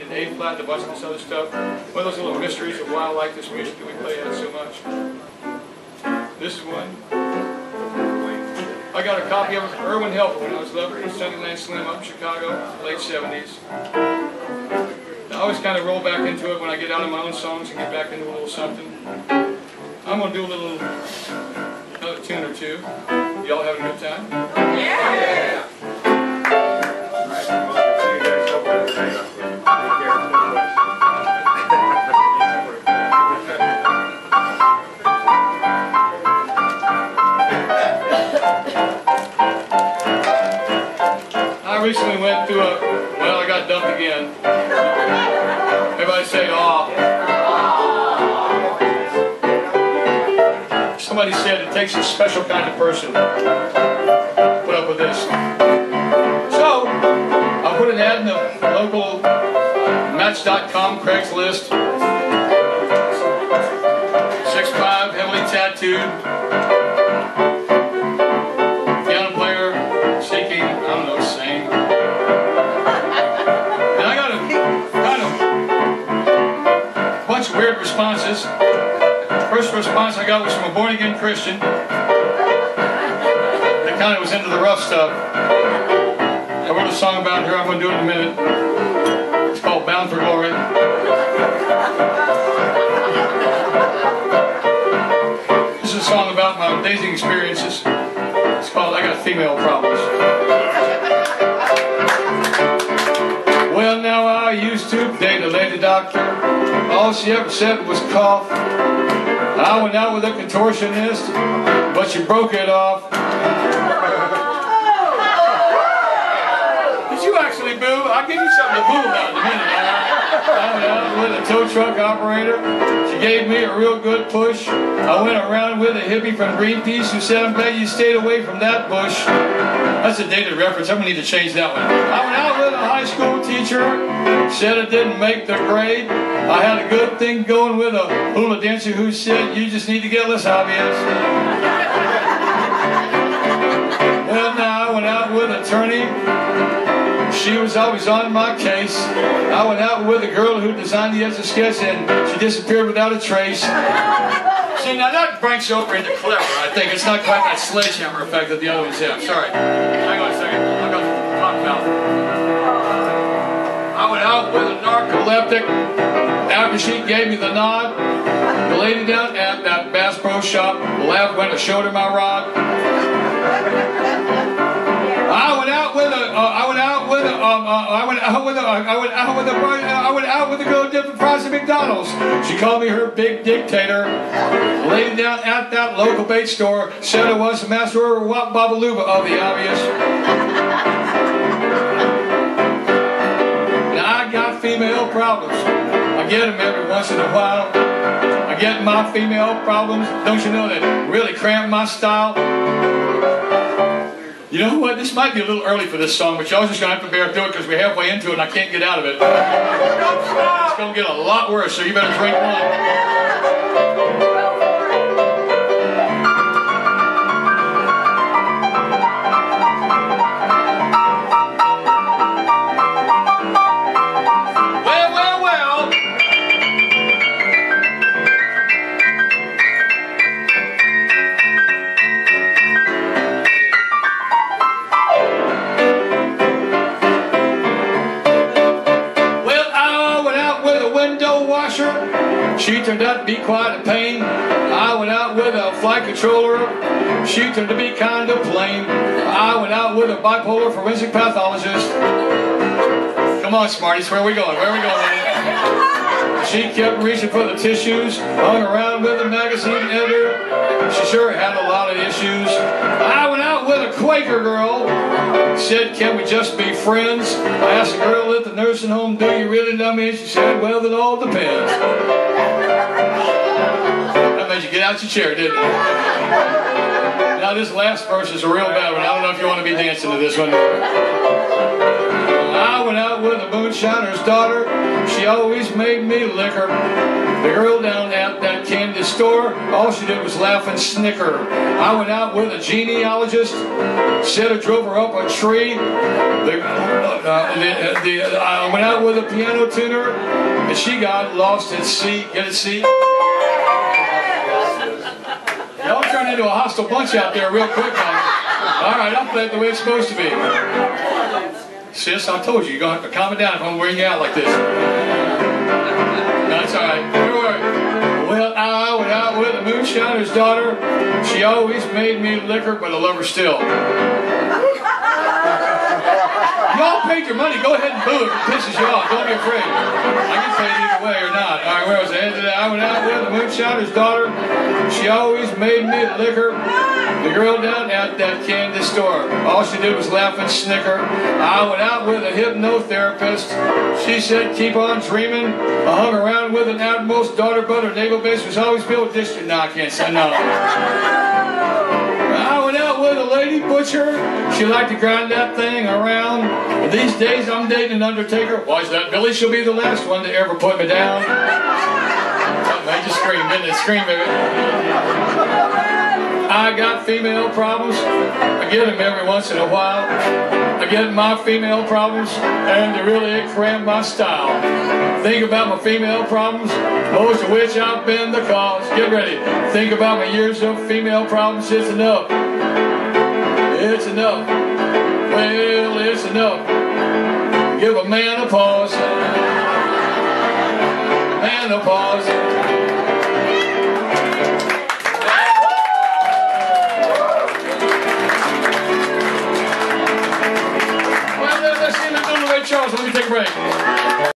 and A flat and a bunch of this other stuff. One of those little mysteries of why I like this music that we play at so much. This is one. I got a copy of it from Erwin Helfer when I was up at Sunnyland Slim up in Chicago, late 70s. I always kind of roll back into it when I get out of my own songs and get back into a little something. I'm going to do a little, another tune or two. Y'all having a good time? Yeah! Recently went through a, well, I got dumped again. Everybody say, aw. Somebody said it takes a special kind of person to put up with this. So, I put an ad in the local Match.com Craigslist. Six five, heavily tattooed. Weird responses. First response I got was from a born again Christian that kind of was into the rough stuff. I wrote a song about her, I'm going to do it in a minute. It's called Bound for Glory. This is a song about my dating experiences. It's called I Got Female Problems. Well, now I used to date a lady doctor. All she ever said was cough. I went out with a contortionist, but she broke it off. Did you actually boo? I'll give you something to boo about in a minute. I went out with a tow truck operator. She gave me a real good push. I went around with a hippie from Greenpeace who said, I'm glad you stayed away from that bush. That's a dated reference. I'm going to need to change that one. I went out with a high school teacher. Said it didn't make the grade. I had a good thing going with a hula dancer who said, you just need to get less obvious. Well, now I went out with an attorney. She was always on my case. I went out with a girl who designed the etch sketch and she disappeared without a trace. See, now that breaks over into clever, I think. It's not quite that sledgehammer effect that the other ones have. Sorry. Hang on a second. I got the cotton mouth. I went out with a narcoleptic. After she gave me the nod, the lady down at that Bass Pro Shop laughed when I showed her my rod. I went out with a, uh, I went out with a, um, uh, I went out with a, I went out with a, I went out with a girl dipping fries at McDonald's. She called me her big dictator. The lady down at that local bait store said I was the master of Wap Babaluba of the obvious. I got female problems. I get them every once in a while. I get my female problems. Don't you know that really cramp my style? You know what? This might be a little early for this song, but y'all just gonna have to bear through it because we're halfway into it and I can't get out of it. It's gonna get a lot worse, so you better drink one. Out with a window washer. She turned out to be quite a pain. I went out with a flight controller. She turned to be kind of plain. I went out with a bipolar forensic pathologist. Come on, Smarties, where are we going? Where are we going? She kept reaching for the tissues, hung around with the magazine editor. She sure had a lot of issues. I went out with a Quaker girl. Said, can we just be friends? I asked the girl at the nursing home, do you really love me? She said, well, it all depends. That made you get out your chair, didn't it? Now this last verse is a real bad one. I don't know if you want to be dancing to this one. I went out with a moonshiner's daughter. She always made me liquor. The girl down at that candy store, all she did was laugh and snicker. I went out with a genealogist, said I drove her up a tree. The, uh, the, the, uh, I went out with a piano tuner, and she got lost at sea. Get a seat? Y'all turned into a hostile bunch out there real quick. All right, I'll play it the way it's supposed to be. Sis, I told you, you're going to have to calm it down if I'm wearing you out like this. That's all right. Well, I went out with a moonshiner's daughter. She always made me liquor, but I love her still. Y'all paid your money. Go ahead and boo if it pisses you off. Don't be afraid. I can play it either way or not. All right, where was I? I went out with the moonshiner's daughter. She always made me liquor. The girl down at that candy store. All she did was laugh and snicker. I went out with a hypnotherapist. She said, keep on dreaming. I hung around with an admiral's daughter, but her naval base was always built district. No, I can't say no. I a lady butcher. She liked to grind that thing around. These days I'm dating an undertaker. Why's that, Billy? She'll be the last one to ever put me down. Made you scream, didn't it? Scream, baby. I got female problems. I get them every once in a while. I get my female problems, and they really cram my style. Think about my female problems, most of which I've been the cause. Get ready. Think about my years of female problems. It's enough. It's enough. Well, it's enough. Give a man a pause. Man a pause. Charles, let me take a break.